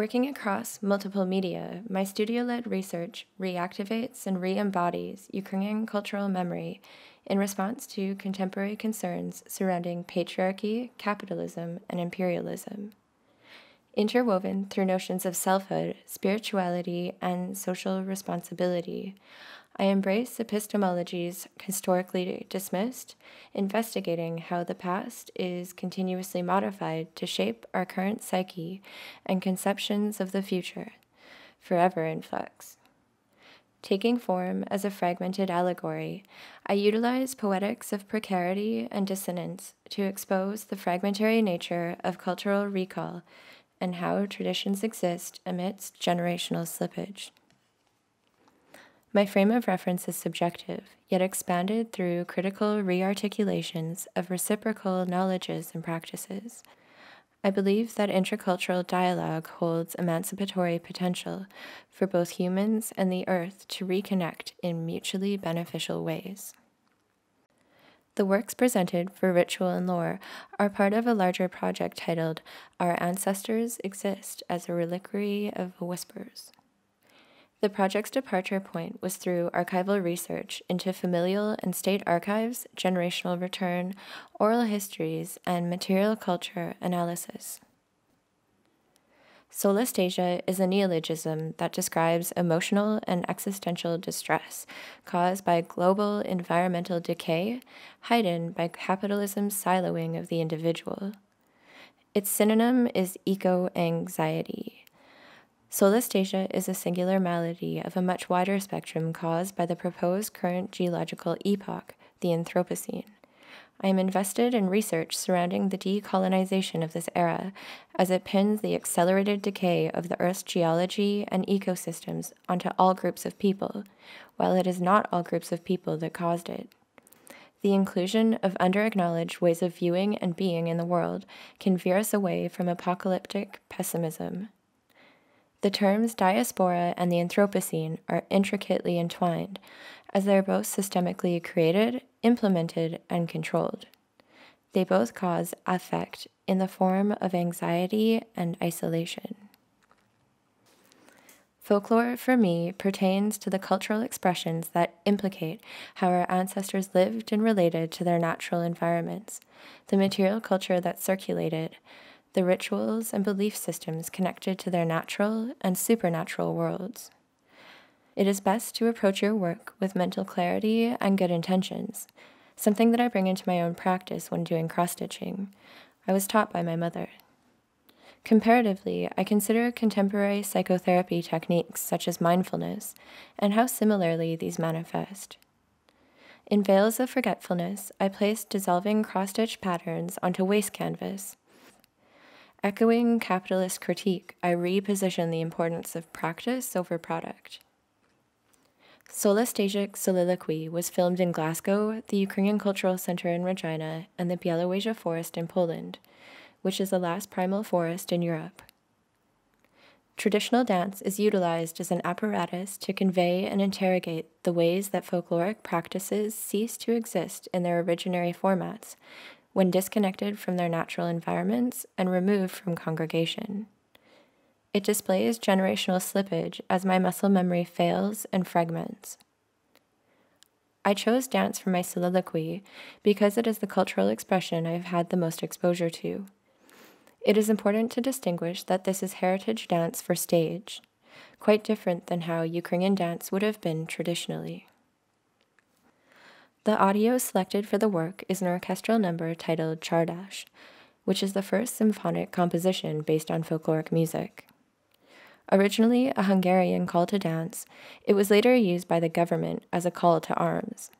Working across multiple media, my studio led research reactivates and re embodies Ukrainian cultural memory in response to contemporary concerns surrounding patriarchy, capitalism, and imperialism. Interwoven through notions of selfhood, spirituality, and social responsibility, I embrace epistemologies historically dismissed, investigating how the past is continuously modified to shape our current psyche and conceptions of the future, forever in flux. Taking form as a fragmented allegory, I utilize poetics of precarity and dissonance to expose the fragmentary nature of cultural recall and how traditions exist amidst generational slippage. My frame of reference is subjective, yet expanded through critical rearticulations of reciprocal knowledges and practices. I believe that intercultural dialogue holds emancipatory potential for both humans and the earth to reconnect in mutually beneficial ways. The works presented for ritual and lore are part of a larger project titled Our Ancestors Exist as a Reliquary of Whispers. The project's departure point was through archival research into familial and state archives, generational return, oral histories, and material culture analysis. Solastalgia is a neologism that describes emotional and existential distress caused by global environmental decay, heightened by capitalism's siloing of the individual. Its synonym is eco anxiety. Solastalgia is a singular malady of a much wider spectrum caused by the proposed current geological epoch, the Anthropocene. I am invested in research surrounding the decolonization of this era as it pins the accelerated decay of the Earth's geology and ecosystems onto all groups of people, while it is not all groups of people that caused it. The inclusion of under-acknowledged ways of viewing and being in the world can veer us away from apocalyptic pessimism the terms diaspora and the Anthropocene are intricately entwined, as they are both systemically created, implemented, and controlled. They both cause affect in the form of anxiety and isolation. Folklore, for me, pertains to the cultural expressions that implicate how our ancestors lived and related to their natural environments, the material culture that circulated, the rituals and belief systems connected to their natural and supernatural worlds. It is best to approach your work with mental clarity and good intentions, something that I bring into my own practice when doing cross stitching. I was taught by my mother. Comparatively, I consider contemporary psychotherapy techniques such as mindfulness and how similarly these manifest. In Veils of Forgetfulness, I placed dissolving cross stitch patterns onto waste canvas Echoing capitalist critique, I reposition the importance of practice over product. Solastalgic Soliloquy was filmed in Glasgow, the Ukrainian Cultural Center in Regina, and the Białowieża Forest in Poland, which is the last primal forest in Europe. Traditional dance is utilized as an apparatus to convey and interrogate the ways that folkloric practices cease to exist in their originary formats when disconnected from their natural environments and removed from congregation. It displays generational slippage as my muscle memory fails and fragments. I chose dance for my soliloquy because it is the cultural expression I have had the most exposure to. It is important to distinguish that this is heritage dance for stage, quite different than how Ukrainian dance would have been traditionally. The audio selected for the work is an orchestral number titled Chardash, which is the first symphonic composition based on folkloric music. Originally a Hungarian call to dance, it was later used by the government as a call to arms.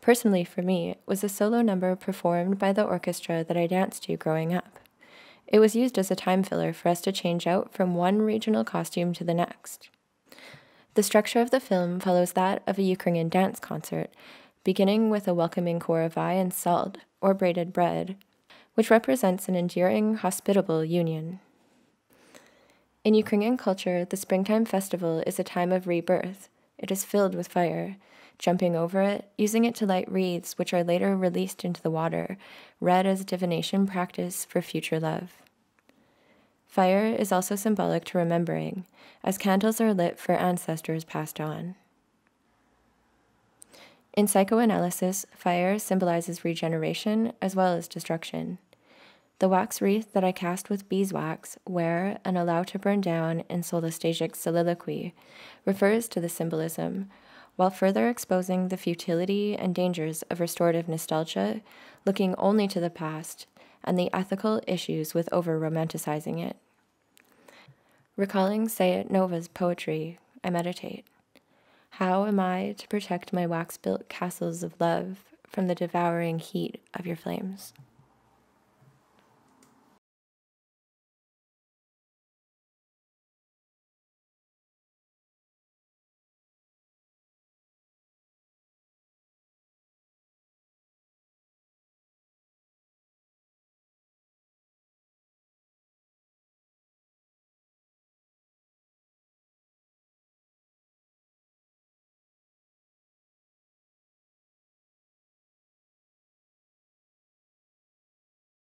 Personally, for me, it was a solo number performed by the orchestra that I danced to growing up. It was used as a time filler for us to change out from one regional costume to the next. The structure of the film follows that of a Ukrainian dance concert, beginning with a welcoming korovai and salt, or braided bread, which represents an enduring, hospitable union. In Ukrainian culture, the springtime festival is a time of rebirth. It is filled with fire. Jumping over it, using it to light wreaths which are later released into the water, read as a divination practice for future love. Fire is also symbolic to remembering, as candles are lit for ancestors passed on. In psychoanalysis, fire symbolizes regeneration as well as destruction. The wax wreath that I cast with beeswax, wear, and allow to burn down in Solastalgic Soliloquy refers to the symbolism, while further exposing the futility and dangers of restorative nostalgia, looking only to the past, and the ethical issues with over romanticizing it. Recalling Sayat Nova's poetry, I meditate. How am I to protect my wax built castles of love from the devouring heat of your flames?